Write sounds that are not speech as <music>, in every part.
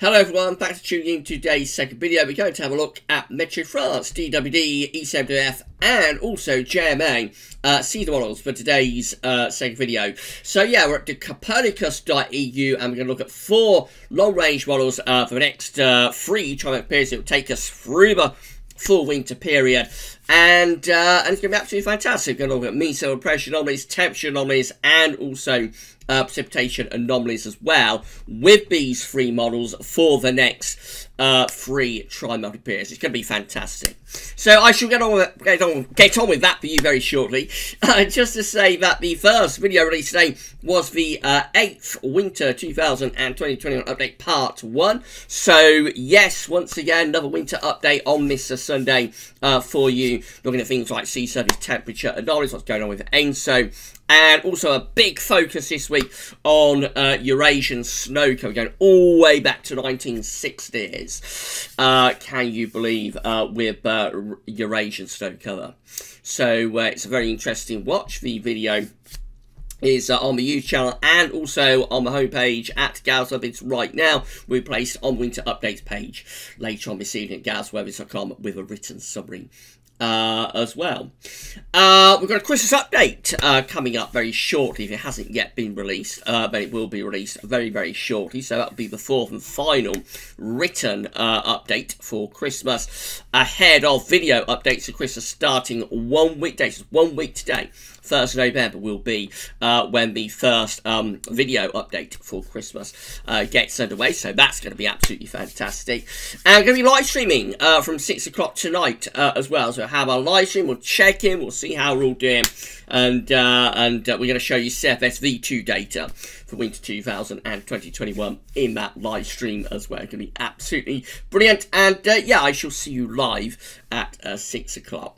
Hello everyone, thanks for tuning in today's second video. We're going to have a look at Meteo France, DWD, E7F) and also JMA uh, season models for today's uh, second video. So yeah, we're at the Copernicus.eu and we're going to look at four long-range models uh, for the next uh, three trimester periods. It will take us through the full winter period. And, uh, and it's going to be absolutely fantastic. We're going to look at mean solar pressure anomalies, temperature anomalies, and also uh, precipitation anomalies as well with these three models for the next uh, three tri-monthly periods. It's going to be fantastic. So I shall get on with, get on, get on with that for you very shortly. <laughs> Uh, just to say that the first video released today was the 8th uh, Winter 2020-21 update part 1. So yes, once again, another winter update on this Sunday uh, for you. Looking at things like sea surface temperature anomalies, what's going on with ENSO, and also a big focus this week on uh, Eurasian snow cover, going all the way back to 1960s. Uh, can you believe, uh, with uh, Eurasian snow cover? So uh, it's a very interesting watch. The video is uh, on the YouTube channel and also on the homepage at GavsWeatherVids right now. We placed on Winter Updates page later on this evening at gavsweathervids.com with a written summary uh, as well. Uh, we've got a Christmas update uh, coming up very shortly if it hasn't yet been released, uh, but it will be released very, very shortly. So that'll be the fourth and final written uh, update for Christmas ahead of video updates for Christmas starting one week, days, one week today. 1st of November will be uh, when the first um, video update for Christmas uh, gets underway. So that's going to be absolutely fantastic. And we're going to be live streaming uh, from 6 o'clock tonight uh, as well. So we'll have our live stream, we'll check in, we'll see how we're all doing. And, uh, and uh, we're going to show you CFS V2 data for winter 2000 and 2021 in that live stream as well. It's going to be absolutely brilliant. And yeah, I shall see you live at 6 o'clock.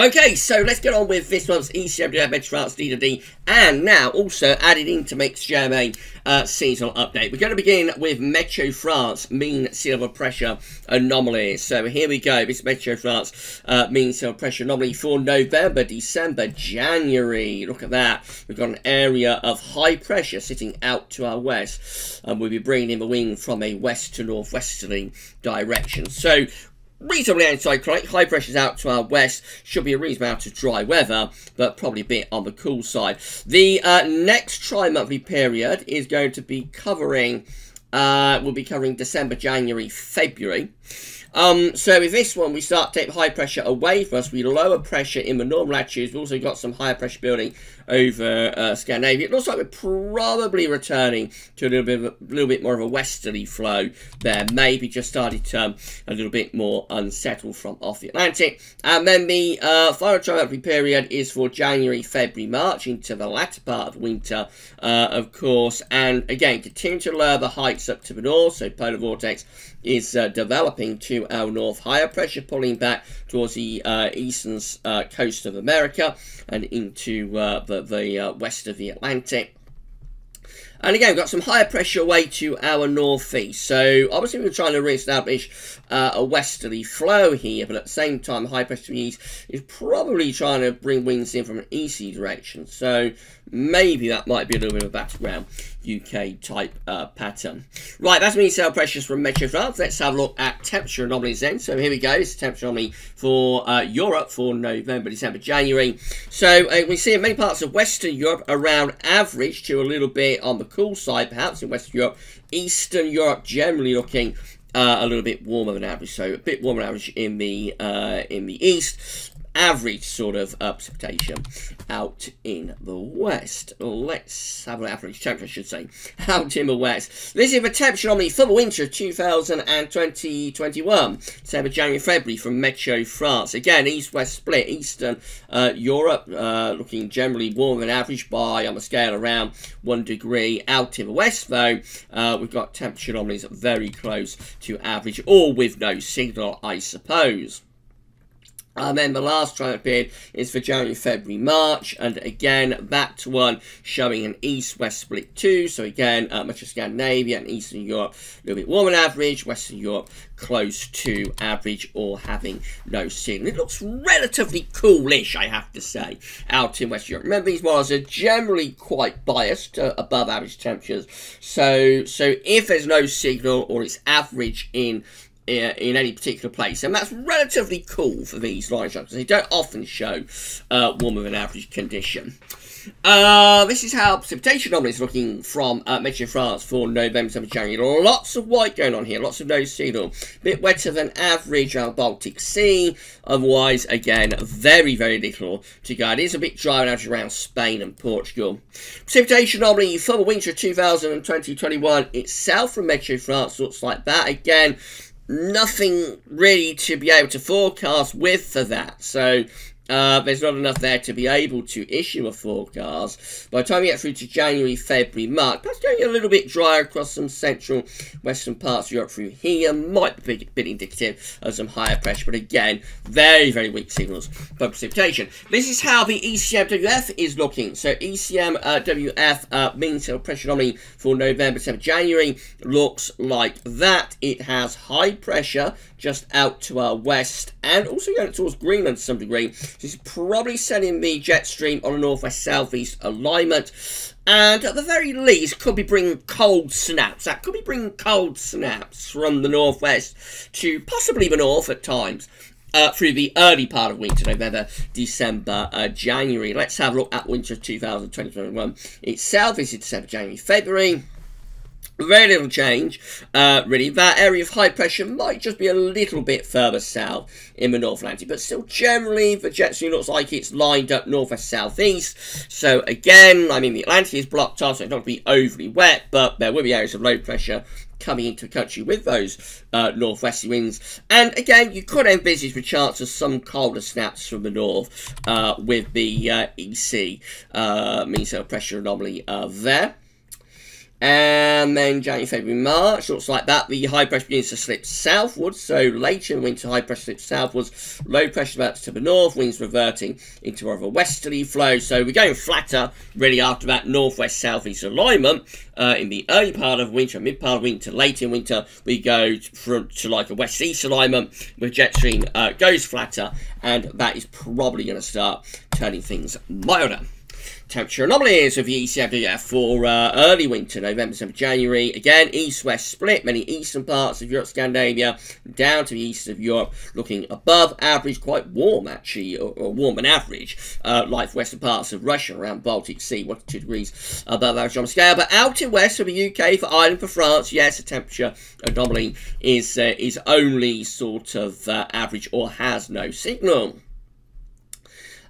Okay, so let's get on with this month's ECWF Meteo France DWD, and now also added into Makes JMA uh, seasonal update. We're going to begin with Meteo France mean sea level pressure anomaly. So here we go. This Meteo France uh, mean sea level pressure anomaly for November, December, January. Look at that. We've got an area of high pressure sitting out to our west, and we'll be bringing in the wind from a west to northwesterly direction. So reasonably anticyclonic. High pressures out to our west should be a reasonable amount of dry weather, but probably a bit on the cool side. The uh, next tri-monthly period is going to be covering, uh, we'll be covering December, January, February. Um, so with this one, we start to take high pressure away from us. We lower pressure in the normal latitudes. We've also got some higher pressure building over uh, Scandinavia. It looks like we're probably returning to a little bit, a little bit more of a westerly flow there. Maybe just started to um, a little bit more unsettled from off the Atlantic. And then the uh, final tri-monthly period is for January, February, March into the latter part of winter, uh, of course. And again, continue to lower the heights up to the north. So polar vortex is uh, developing to our north. Higher pressure pulling back towards the uh, eastern uh, coast of America and into uh, the, the uh, west of the Atlantic. And again, we've got some higher pressure away to our northeast. So obviously we're trying to re-establish uh, a westerly flow here, but at the same time, the high pressure east is probably trying to bring winds in from an easterly direction. So maybe that might be a little bit of a battleground UK type uh, pattern. Right, that's mean cell pressures from Meteo France. Let's have a look at temperature anomalies then. So here we go. Is temperature anomaly for uh, Europe for November, December, January. So uh, we see in many parts of Western Europe around average to a little bit on the cool side, perhaps in Western Europe. Eastern Europe generally looking uh, a little bit warmer than average, so a bit warmer average in the uh, in the east average sort of uh, precipitation out in the west. Let's have an average temperature, I should say, out in the west. This is the temperature on the for the winter of 2020-21, December, January, February from Meteo France. Again, east-west split, Eastern uh, Europe uh, looking generally warmer than average by, on a scale, around one degree. Out in the west, though, uh, we've got temperature anomalies very close to average, all with no signal, I suppose. And then the last triangle period is for January, February, March, and again that one showing an east-west split too. So again, uh, much of Scandinavia and Eastern Europe a little bit warmer than average, Western Europe close to average or having no signal. It looks relatively coolish, I have to say, out in Western Europe. Remember, these models are generally quite biased to above average temperatures. So, so if there's no signal or it's average in in any particular place. And that's relatively cool for these line structures. They don't often show uh, warmer than average condition. Uh, this is how precipitation anomaly is looking from uh, Meteo France for November, December, January. Lots of white going on here, lots of no signal. Bit wetter than average on Baltic Sea. Otherwise, again, very, very little to go. It is a bit dry and average around Spain and Portugal. Precipitation anomaly for the winter 2020-21 itself from Meteo France looks like that. Again, nothing really to be able to forecast with for that. So uh, there's not enough there to be able to issue a forecast. By the time we get through to January, February, March, perhaps going a little bit drier across some central western parts of Europe through here might be a bit indicative of some higher pressure, but again, very, very weak signals for precipitation. This is how the ECMWF is looking. So ECMWF uh, mean sea pressure anomaly for November, December, January looks like that. It has high pressure just out to our west and also going towards Greenland to some degree. This is probably sending the jet stream on a northwest-southeast alignment. And at the very least, could be bringing cold snaps. That could be bringing cold snaps from the northwest to possibly the north at times. Uh, through the early part of winter, November, December, uh, January. Let's have a look at winter 2021 itself. This is December, January, February. Very little change, uh, really. That area of high pressure might just be a little bit further south in the North Atlantic, but still generally the jet stream looks like it's lined up northwest southeast. So again, I mean the Atlantic is blocked off, so it's not going to be overly wet, but there will be areas of low pressure coming into the country with those uh, northwesterly winds. And again, you could envisage the chance of some colder snaps from the north uh, with the uh, EC uh, mean sea pressure anomaly uh, there. And then January, February, March, looks like that. The high pressure begins to slip southwards. So later in winter, high pressure slips southwards. Low pressure about to the north, winds reverting into more of a westerly flow. So we're going flatter, really, after that northwest southeast alignment. Uh, in the early part of winter, mid part of winter, late in winter, we go from, to like a west east alignment with jet stream uh, goes flatter, and that is probably going to start turning things milder. Temperature anomalies of the ECMWF for uh, early winter, November, December, January. Again, east-west split, many eastern parts of Europe, Scandinavia, down to the east of Europe, looking above average, quite warm actually, or, or warm and average, uh, like western parts of Russia around Baltic Sea, 1 to 2 degrees above average on scale. But out in west of the UK, for Ireland, for France, yes, the temperature anomaly is, uh, is only sort of uh, average or has no signal.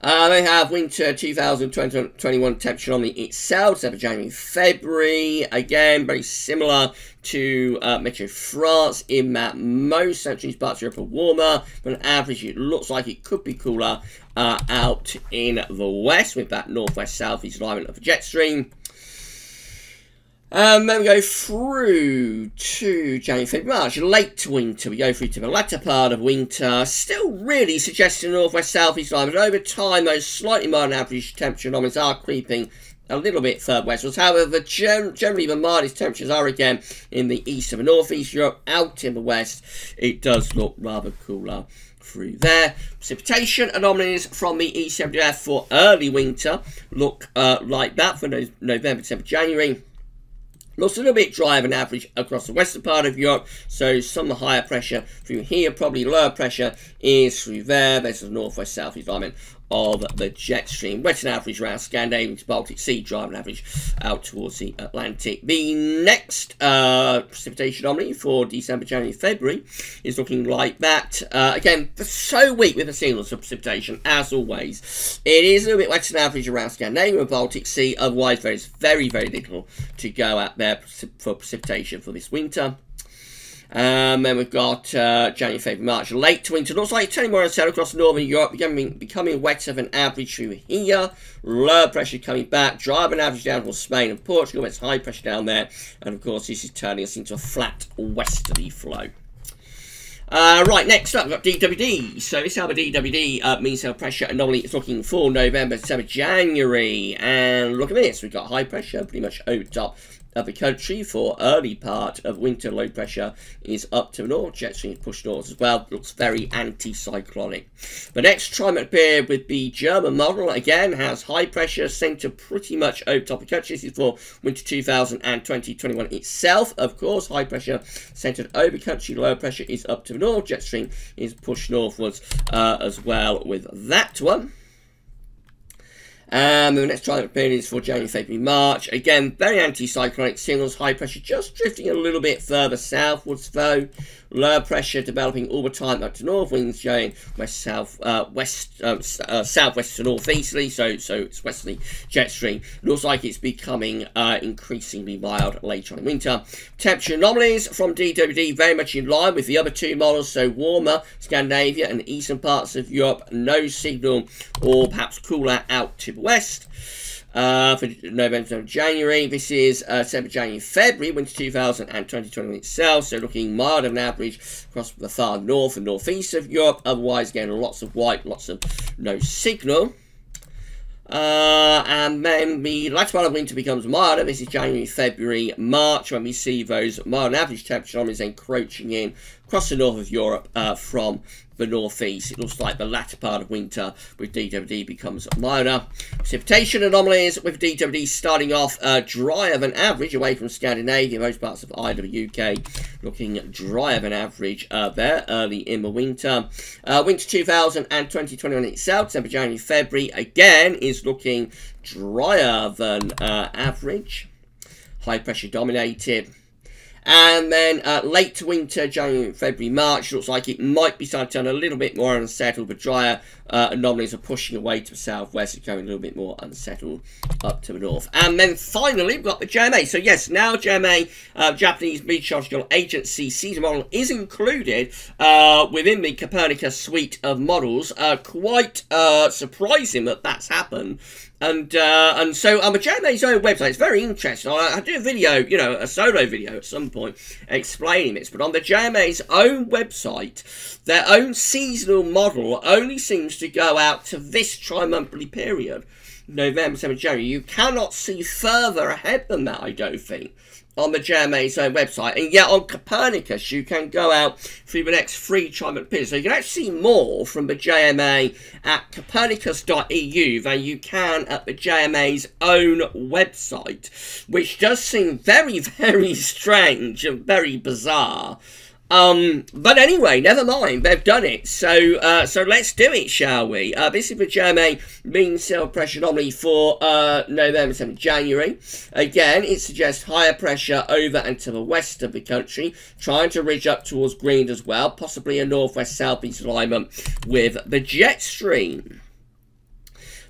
Uh, they have winter 2021 temperature on the itself, December, January, February. Again, very similar to uh, Meteo France in that most central parts of Europe are warmer, but on average it looks like it could be cooler uh, out in the west with that northwest southeast alignment of the jet stream. Um, then we go through to January, February, March, late winter. We go through to the latter part of winter. Still really suggesting northwest southeast climate. Over time, those slightly more than average temperature anomalies are creeping a little bit further westwards. However, gen generally the mildest temperatures are again in the east of the northeast Europe. Out in the west, it does look rather cooler through there. Precipitation anomalies from the ECMWF for early winter look uh, like that for no November, December, January. Looks a little bit drier than average across the western part of Europe, so some higher pressure through here, probably lower pressure is through there. There's the northwest southeast alignment of the jet stream. Western average around Scandinavia to Baltic Sea, driving average out towards the Atlantic. The next uh, precipitation anomaly for December, January, February is looking like that. Uh, again, so weak with the signals of precipitation, as always. It is a little bit wetter than average around Scandinavia and Baltic Sea, otherwise there is very, very little to go out there for precipitation for this winter. Um, then we've got uh, January, February, March, late winter. Looks like turning more unsettled across northern Europe, becoming, becoming wetter than average through here. Low pressure coming back, driving average down towards Spain and Portugal. It's high pressure down there. And of course, this is turning us into a flat westerly flow. Uh, right, next up, we've got DWD. So this of DWD uh, mean cell pressure anomaly is looking for November, December, January. And look at this, we've got high pressure pretty much over top of the country for early part of winter. Low pressure is up to north. Jet stream pushed north as well. Looks very anti-cyclonic. The next trimester period with the German model again has high pressure centered pretty much over top of the country. This is for winter 2020-21 itself. Of course, high pressure centered over country. Low pressure is up to north. Jet stream is pushed northwards uh, as well with that one. Um, the next trimester period is for January, February, March. Again, very anti-cyclonic signals, high pressure just drifting a little bit further southwards though. Lower pressure developing all the time up to north, winds going west south uh, west um, uh, southwest to northeasterly, so so it's westerly jet stream. Looks like it's becoming uh, increasingly mild later on in winter. Temperature anomalies from DWD very much in line with the other two models, so warmer Scandinavia and eastern parts of Europe, no signal or perhaps cooler out to west uh, for November, January. This is uh, December, January, February, winter 2020 itself. So looking milder than average across the far north and northeast of Europe. Otherwise, again, lots of white, lots of no signal. Uh, and then the latter part of winter becomes milder. This is January, February, March when we see those mild average temperature encroaching in across the north of Europe uh, from the northeast. It looks like the latter part of winter with DWD becomes milder. Precipitation anomalies with DWD starting off uh, drier than average away from Scandinavia, most parts of either UK looking drier than average uh, there early in the winter. Uh, winter 2000 and 2021 itself, December, January, February again is looking drier than uh, average. High pressure dominated. And then uh, late winter, January, February, March, looks like it might be starting to turn a little bit more unsettled, but drier uh, anomalies are pushing away to the southwest, it's going a little bit more unsettled up to the north. And then finally, we've got the JMA. So yes, now JMA, uh, Japanese Meteorological Agency season model, is included uh, within the Copernicus suite of models. Uh, quite uh, surprising that that's happened. And uh, and so um, JMA's own website. It's very interesting. I, I do a video, you know, a solo video at some point explaining this. But on the JMA's own website, their own seasonal model only seems to go out to this tri-monthly period. November, December, January. You cannot see further ahead than that, I don't think on the JMA's own website. And yet on Copernicus, you can go out through the next three trimester periods. So you can actually see more from the JMA at copernicus.eu than you can at the JMA's own website, which does seem very, <laughs> very strange and very bizarre. Um, but anyway, never mind. They've done it. So, uh, so let's do it, shall we? Uh, this is the JMA mean cell pressure anomaly for uh, November 7th, January. Again, it suggests higher pressure over and to the west of the country, trying to ridge up towards Greenland as well, possibly a northwest-southeast alignment with the jet stream.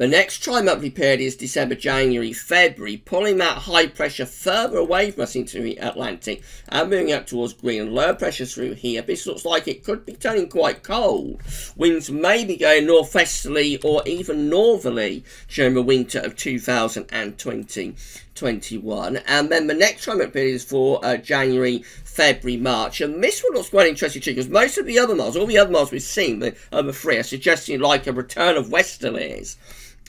The next tri-monthly period is December, January, February, pulling that high pressure further away from us into the Atlantic and moving up towards Greenland. Low pressure through here. This looks like it could be turning quite cold. Winds may be going northwesterly or even northerly during the winter of 2020. 21 and then the next tri-month period is for uh, January February March and this one looks quite interesting too because most of the other models all the other models we've seen the other three are suggesting like a return of westerlies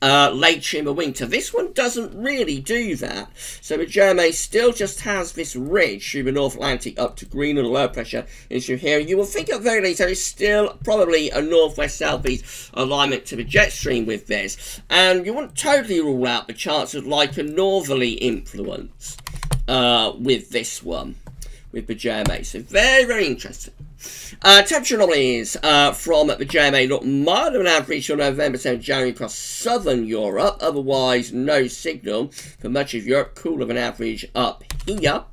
uh, late the winter. This one doesn't really do that. So the JMA still just has this ridge through the North Atlantic up to Greenland low pressure issue here. You will think at very least there is still probably a northwest-southeast alignment to the jet stream with this. And you wouldn't totally rule out the chance of like a northerly influence uh, with this one, with the JMA. So very, very interesting. Uh, temperature anomalies uh, from the JMA look milder than average on November 7 January across southern Europe. Otherwise, no signal for much of Europe. Cooler than average up here.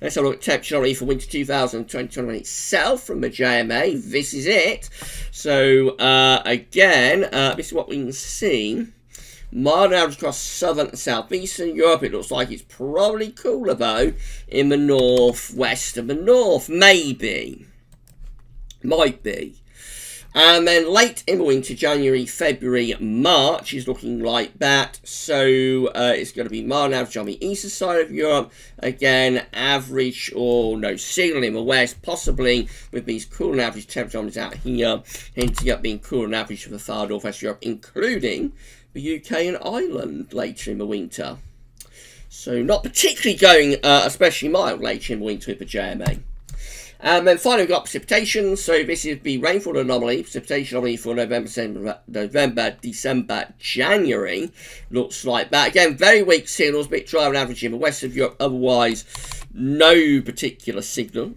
Let's have a look at temperature anomaly for winter 2021 itself from the JMA. This is it. So, uh, again, uh, this is what we can see. Mild average across southern and southeastern Europe. It looks like it's probably cooler, though, in the northwest of the north. Maybe. Might be. And then late in the winter, January, February, March is looking like that. So uh, it's going to be mild average on the eastern side of Europe. Again, average or no signal in the west, possibly with these cooler average temperatures out here, hinting at being cool and average for the far northwest Europe, including the UK and Ireland later in the winter. So not particularly going uh, especially mild later in the winter with the JMA. And um, then finally, we've got precipitation. So this is the rainfall anomaly, precipitation anomaly for November, December, November, December, January. Looks like that. Again, very weak signals, a bit dry on average in the west of Europe. Otherwise, no particular signal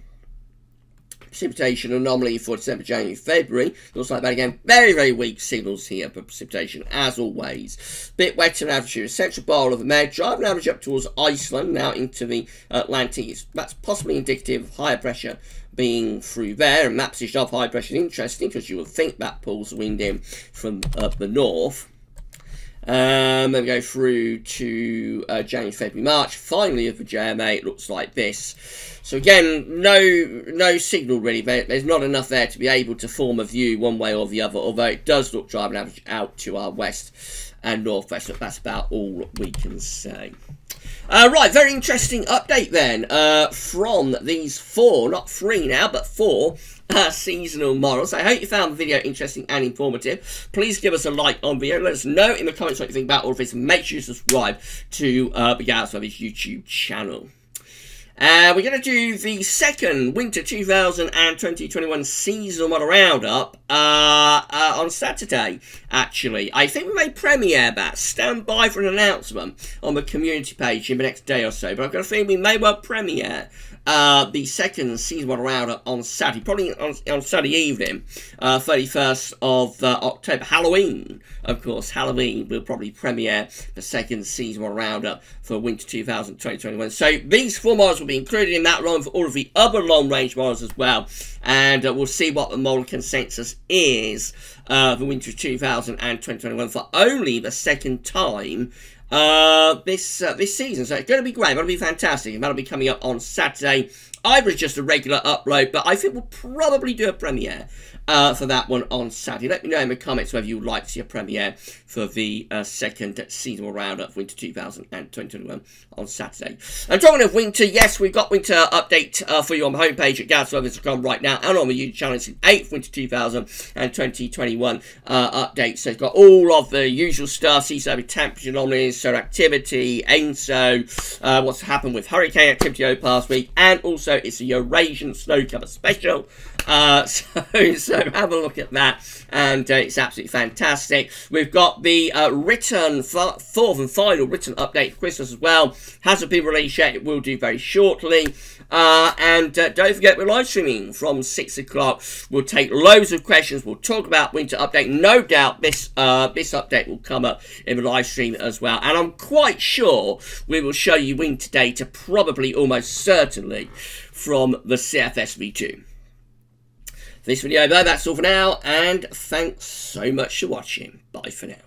precipitation anomaly for December, January, February. Looks like that again. Very, very weak signals here for precipitation, as always. Bit wetter than average here. Central bowl of the Med. Driving average up towards Iceland, now into the Atlantic. That's possibly indicative of higher pressure being through there. And map position of high pressure is interesting because you would think that pulls the wind in from up the north. Um, then we go through to uh, January, February, March. Finally, of the JMA, it looks like this. So again, no no signal really. There's not enough there to be able to form a view one way or the other. Although it does look driving average out to our west and northwest. But that's about all we can say. Uh, right, very interesting update then uh, from these four, not three now, but four uh, seasonal models. I hope you found the video interesting and informative. Please give us a like on the video. Let us know in the comments what you think about all of this. Make sure you subscribe to uh, Service YouTube channel. Uh, we're going to do the second Winter 2020-21 seasonal model roundup uh, uh, on Saturday, actually. I think we may premiere that. Stand by for an announcement on the community page in the next day or so. But I've got a feeling we may well premiere uh, the second season one round on Saturday, probably on, on Saturday evening, uh, 31st of uh, October, Halloween, of course. Halloween will probably premiere the second season one roundup for Winter 2020-21. So these four models will be included in that line for all of the other long range models as well, and uh, we'll see what the model consensus is uh, for Winter 2020-21 for only the second time uh, this uh, this season. So it's going to be great. It'll be fantastic. And that'll be coming up on Saturday. Either it's just a regular upload, but I think we'll probably do a premiere uh, for that one on Saturday. Let me know in the comments whether you would like to see a premiere for the uh, second seasonal roundup of Winter 2021 on Saturday. And talking of winter, yes, we've got winter update uh, for you on the homepage at GarethService.com right now and on the YouTube channel. It's the 8th Winter 2021 uh, update. So it's got all of the usual stuff, sea survey temperature anomalies, solar activity, ENSO, uh, what's happened with hurricane activity over past week, and also it's a Eurasian snow cover special. Uh, <laughs> so, so have a look at that, and uh, it's absolutely fantastic. We've got the uh, written fourth and final written update for Christmas as well. Hasn't been released yet. It will do very shortly. Uh, and uh, don't forget, we're live streaming from 6 o'clock. We'll take loads of questions. We'll talk about winter update. No doubt this uh, this update will come up in the live stream as well. And I'm quite sure we will show you winter data, probably almost certainly, from the CFS V2 this video though, that's all for now, and thanks so much for watching. Bye for now.